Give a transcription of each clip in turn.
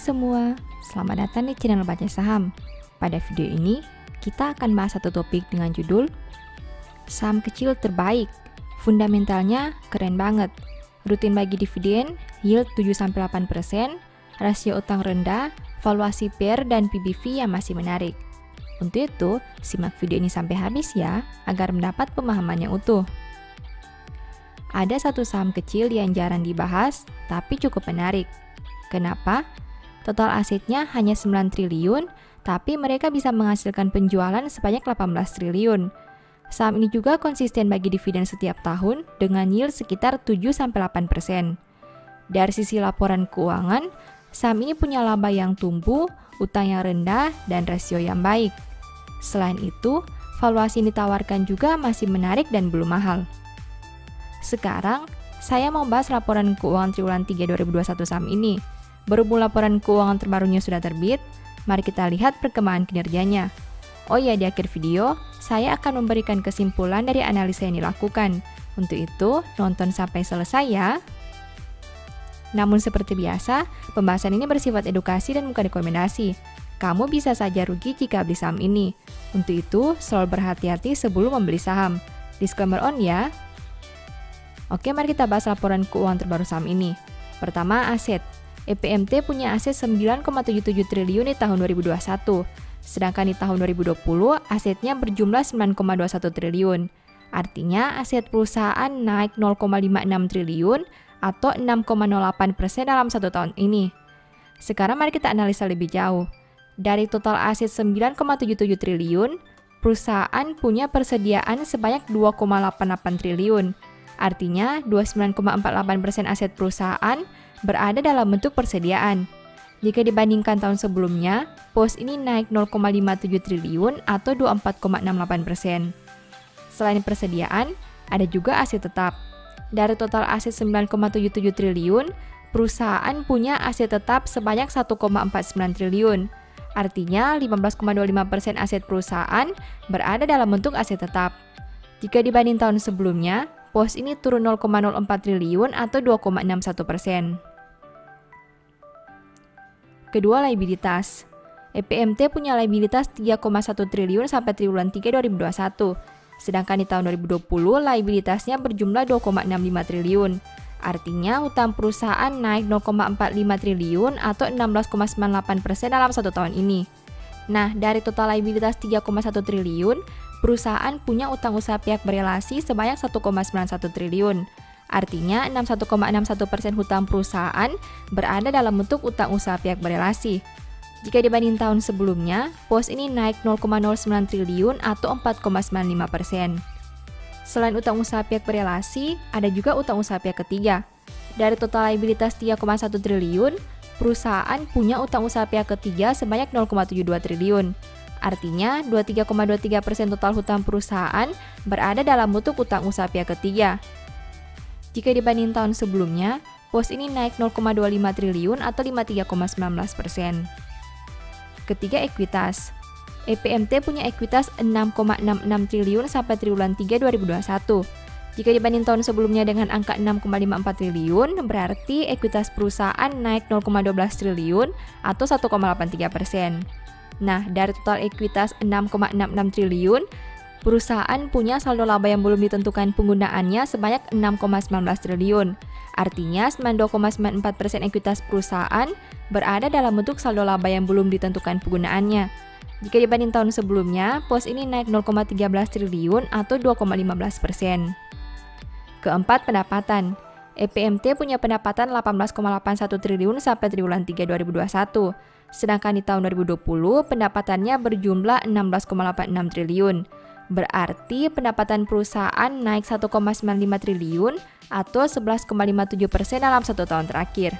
Semua, selamat datang di channel Baca Saham. Pada video ini, kita akan bahas satu topik dengan judul Saham kecil terbaik, fundamentalnya keren banget. Rutin bagi dividen, yield 7-8%, rasio utang rendah, valuasi PER dan PBV yang masih menarik. Untuk itu, simak video ini sampai habis ya, agar mendapat pemahaman yang utuh. Ada satu saham kecil yang jarang dibahas, tapi cukup menarik. Kenapa? Total asetnya hanya 9 triliun, tapi mereka bisa menghasilkan penjualan sebanyak 18 triliun. Saham ini juga konsisten bagi dividen setiap tahun dengan yield sekitar 7-8%. Dari sisi laporan keuangan, saham ini punya laba yang tumbuh, utang yang rendah, dan rasio yang baik. Selain itu, valuasi yang ditawarkan juga masih menarik dan belum mahal. Sekarang, saya mau bahas laporan keuangan triwulan 3 2021 saham ini. Berhubung laporan keuangan terbarunya sudah terbit, mari kita lihat perkembangan kinerjanya. Oh ya, di akhir video, saya akan memberikan kesimpulan dari analisa yang dilakukan. Untuk itu, nonton sampai selesai ya. Namun seperti biasa, pembahasan ini bersifat edukasi dan bukan rekomendasi. Kamu bisa saja rugi jika beli saham ini. Untuk itu, selalu berhati-hati sebelum membeli saham. Disclaimer on ya. Oke, mari kita bahas laporan keuangan terbaru saham ini. Pertama, aset. EPMT punya aset 9,77 triliun di tahun 2021. Sedangkan di tahun 2020, asetnya berjumlah 9,21 triliun. Artinya, aset perusahaan naik 0,56 triliun atau 6,08 persen dalam satu tahun ini. Sekarang mari kita analisa lebih jauh. Dari total aset 9,77 triliun, perusahaan punya persediaan sebanyak 2,88 triliun. Artinya, 29,48 persen aset perusahaan berada dalam bentuk persediaan. Jika dibandingkan tahun sebelumnya, pos ini naik 0,57 triliun atau 24,68 persen. Selain persediaan, ada juga aset tetap. Dari total aset 9,77 triliun, perusahaan punya aset tetap sebanyak 1,49 triliun. Artinya, 15,25 persen aset perusahaan berada dalam bentuk aset tetap. Jika dibanding tahun sebelumnya, pos ini turun 0,04 triliun atau 2,61 persen. Kedua, liabilitas. EPMT punya liabilitas 3,1 triliun sampai triwulan 3 2021. Sedangkan di tahun 2020, liabilitasnya berjumlah 2,65 triliun. Artinya, utang perusahaan naik 0,45 triliun atau 16,98 persen dalam satu tahun ini. Nah, dari total liabilitas 3,1 triliun, perusahaan punya utang usaha pihak berelasi sebanyak 1,91 triliun. Artinya 61,61% persen hutang perusahaan berada dalam bentuk utang usaha pihak berelasi. Jika dibanding tahun sebelumnya, pos ini naik 0,09 triliun atau 4,95%. persen. Selain utang usaha pihak berelasi, ada juga utang usaha pihak ketiga. Dari total liabilitas 3,1 triliun, perusahaan punya utang usaha pihak ketiga sebanyak 0,72 triliun. Artinya, 23,23% persen total hutang perusahaan berada dalam bentuk utang usaha pihak ketiga. Jika dibanding tahun sebelumnya, pos ini naik 0,25 triliun atau 53,19 persen. Ketiga, ekuitas. EPMT punya ekuitas 6,66 triliun sampai triwulan 3 2021. Jika dibanding tahun sebelumnya dengan angka 6,54 triliun, berarti ekuitas perusahaan naik 0,12 triliun atau 1,83 persen. Nah, dari total ekuitas 6,66 triliun, perusahaan punya saldo laba yang belum ditentukan penggunaannya sebanyak 6,19 triliun. Artinya 92,94% persen ekuitas perusahaan berada dalam bentuk saldo laba yang belum ditentukan penggunaannya. Jika dibanding tahun sebelumnya, pos ini naik 0,13 triliun atau 2,15 persen. Keempat, pendapatan. EPMT punya pendapatan 18,81 triliun sampai triwulan 3 2021. Sedangkan di tahun 2020, pendapatannya berjumlah 16,86 triliun. Berarti pendapatan perusahaan naik 1,95 triliun atau 11,57 persen dalam satu tahun terakhir.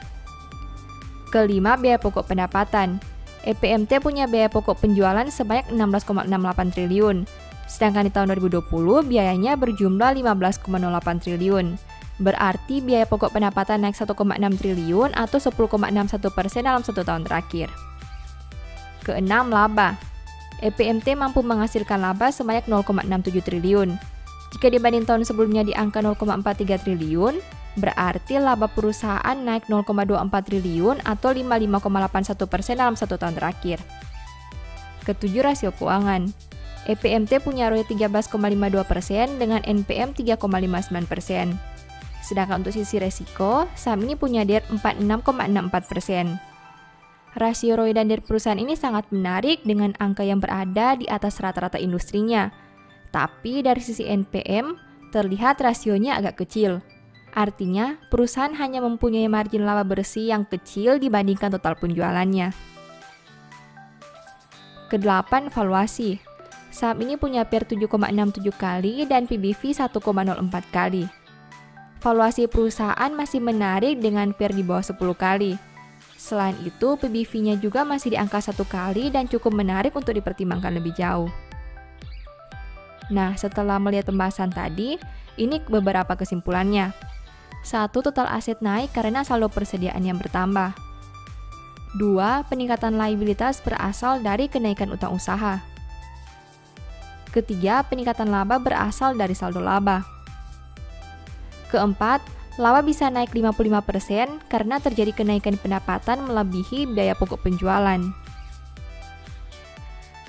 Kelima, biaya pokok pendapatan. EPMT punya biaya pokok penjualan sebanyak 16,68 triliun. Sedangkan di tahun 2020, biayanya berjumlah 15,08 triliun. Berarti biaya pokok pendapatan naik 1,6 triliun atau 10,61 persen dalam satu tahun terakhir. Keenam, laba. EPMT mampu menghasilkan laba sebanyak 0,67 triliun. Jika dibanding tahun sebelumnya di angka 0,43 triliun, Berarti laba perusahaan naik 0,24 triliun atau 55,81 persen dalam satu tahun terakhir. Ketujuh rasio keuangan. EPMT punya ROE 13,52 persen dengan NPM 3,59 persen. Sedangkan untuk sisi resiko, saham ini punya DER 46,64 persen. Rasio dan DER perusahaan ini sangat menarik dengan angka yang berada di atas rata-rata industrinya. Tapi dari sisi NPM, terlihat rasionya agak kecil. Artinya, perusahaan hanya mempunyai margin laba bersih yang kecil dibandingkan total penjualannya. Kedelapan, valuasi. Saham ini punya PER 7,67 kali dan PBV 1,04 kali. Valuasi perusahaan masih menarik dengan PER di bawah 10 kali. Selain itu, PBV-nya juga masih di angka satu kali dan cukup menarik untuk dipertimbangkan lebih jauh. Nah, setelah melihat pembahasan tadi, ini beberapa kesimpulannya. Satu, total aset naik karena saldo persediaan yang bertambah. Dua, peningkatan liabilitas berasal dari kenaikan utang usaha. Ketiga, peningkatan laba berasal dari saldo laba. Keempat, laba bisa naik 55% karena terjadi kenaikan pendapatan melebihi biaya pokok penjualan.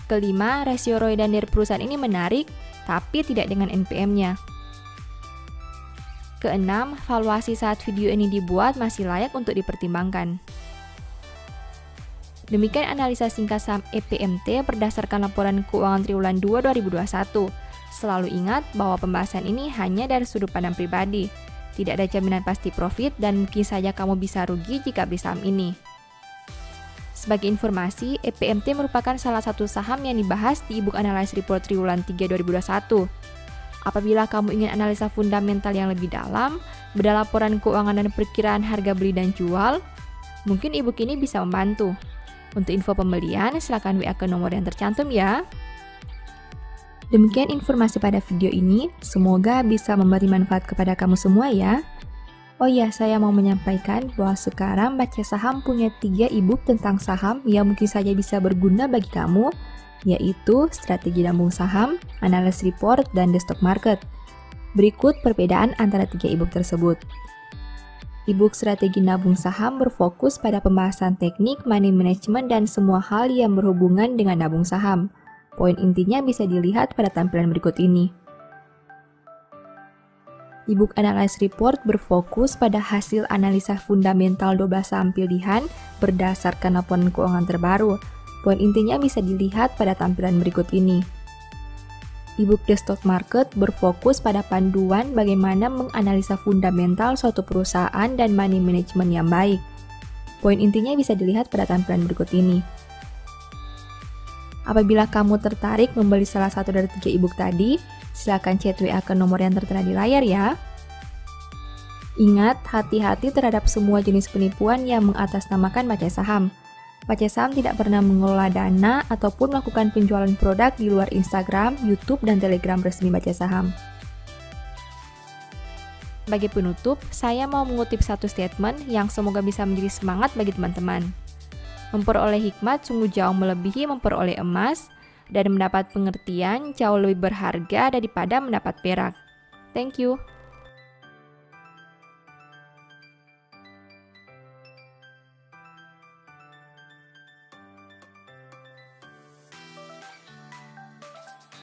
Kelima, rasio ROI dan NIR perusahaan ini menarik, tapi tidak dengan NPM-nya. Keenam, valuasi saat video ini dibuat masih layak untuk dipertimbangkan. Demikian analisa singkat saham EPMT berdasarkan laporan keuangan triwulan 2 2021. Selalu ingat bahwa pembahasan ini hanya dari sudut pandang pribadi. Tidak ada jaminan pasti profit dan mungkin saja kamu bisa rugi jika beli saham ini. Sebagai informasi, EPMT merupakan salah satu saham yang dibahas di e-book Analysis Report Triwulan 3 2021. Apabila kamu ingin analisa fundamental yang lebih dalam, beda laporan keuangan dan perkiraan harga beli dan jual, mungkin ebook ini bisa membantu. Untuk info pembelian, silakan WA ke nomor yang tercantum ya. Demikian informasi pada video ini, semoga bisa memberi manfaat kepada kamu semua ya. Oh iya, saya mau menyampaikan bahwa sekarang Baca Saham punya 3 ebook tentang saham yang mungkin saja bisa berguna bagi kamu, yaitu strategi nabung saham, analis report, dan the stock market. Berikut perbedaan antara tiga e-book tersebut. E-book strategi nabung saham berfokus pada pembahasan teknik, money management, dan semua hal yang berhubungan dengan nabung saham. Poin intinya bisa dilihat pada tampilan berikut ini. E-book Report berfokus pada hasil analisa fundamental 12 saham pilihan berdasarkan laporan keuangan terbaru, Poin intinya bisa dilihat pada tampilan berikut ini. Ebook The Stock Market berfokus pada panduan bagaimana menganalisa fundamental suatu perusahaan dan money management yang baik. Poin intinya bisa dilihat pada tampilan berikut ini. Apabila kamu tertarik membeli salah satu dari tiga ebook tadi, silakan chat WA ke nomor yang tertera di layar ya. Ingat, hati-hati terhadap semua jenis penipuan yang mengatasnamakan baca saham. Baca Saham tidak pernah mengelola dana ataupun melakukan penjualan produk di luar Instagram, YouTube, dan Telegram resmi Baca Saham. Sebagai penutup, saya mau mengutip satu statement yang semoga bisa menjadi semangat bagi teman-teman. Memperoleh hikmat sungguh jauh melebihi memperoleh emas, dan mendapat pengertian jauh lebih berharga daripada mendapat perak. Thank you.